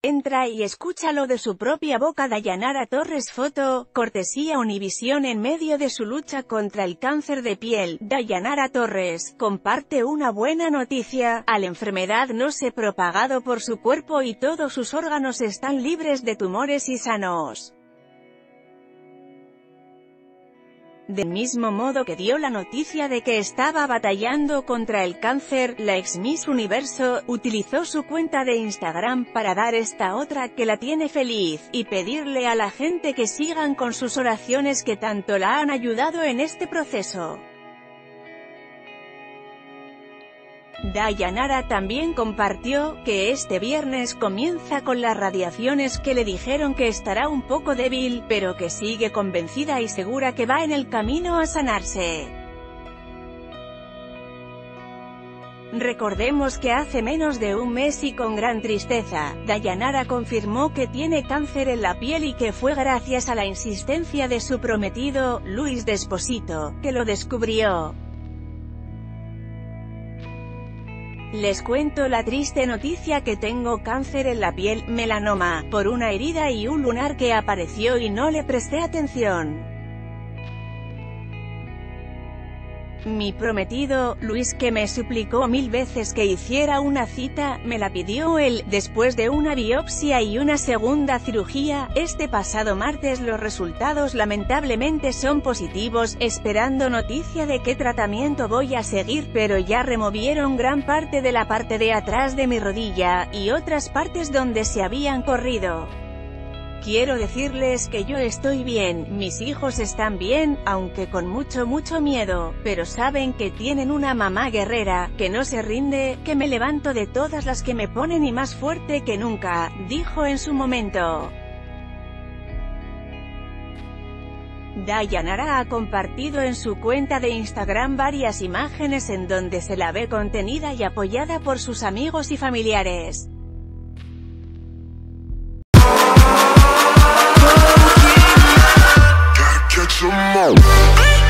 Entra y escúchalo de su propia boca Dayanara Torres Foto, cortesía Univisión en medio de su lucha contra el cáncer de piel. Dayanara Torres, comparte una buena noticia, al enfermedad no se propagado por su cuerpo y todos sus órganos están libres de tumores y sanos. Del mismo modo que dio la noticia de que estaba batallando contra el cáncer, la ex Miss Universo, utilizó su cuenta de Instagram para dar esta otra que la tiene feliz, y pedirle a la gente que sigan con sus oraciones que tanto la han ayudado en este proceso. Dayanara también compartió, que este viernes comienza con las radiaciones que le dijeron que estará un poco débil, pero que sigue convencida y segura que va en el camino a sanarse. Recordemos que hace menos de un mes y con gran tristeza, Dayanara confirmó que tiene cáncer en la piel y que fue gracias a la insistencia de su prometido, Luis Desposito, que lo descubrió. Les cuento la triste noticia que tengo cáncer en la piel, melanoma, por una herida y un lunar que apareció y no le presté atención. Mi prometido, Luis que me suplicó mil veces que hiciera una cita, me la pidió él, después de una biopsia y una segunda cirugía, este pasado martes los resultados lamentablemente son positivos, esperando noticia de qué tratamiento voy a seguir pero ya removieron gran parte de la parte de atrás de mi rodilla, y otras partes donde se habían corrido. Quiero decirles que yo estoy bien, mis hijos están bien, aunque con mucho mucho miedo, pero saben que tienen una mamá guerrera, que no se rinde, que me levanto de todas las que me ponen y más fuerte que nunca, dijo en su momento. Dayanara ha compartido en su cuenta de Instagram varias imágenes en donde se la ve contenida y apoyada por sus amigos y familiares. Oh.